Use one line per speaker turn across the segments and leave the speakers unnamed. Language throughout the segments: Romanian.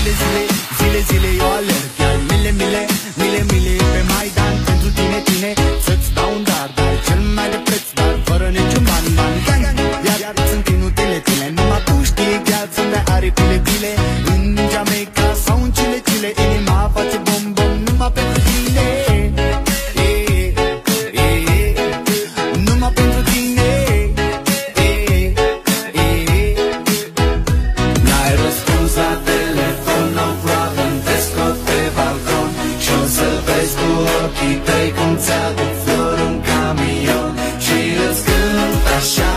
Zile, zile, zile, zile eu alerg. Iar mile, mile, mile, mile pe Maidan. Pentru tine, tine, să-ți dau un dar Dar cel mai de preț, dar fără niciun ban, ban Iar, iar sunt inutile tine Numai tu știi viața mea are pile, pile. În Jamaica sau în Chile, Chile Inima face bom, numai pentru. Să de flori un camion Și îți cânt așa.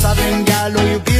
pasa bengalo, you give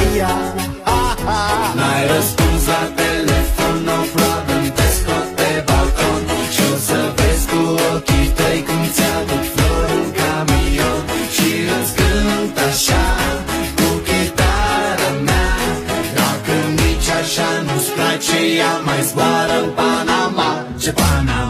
Copacabana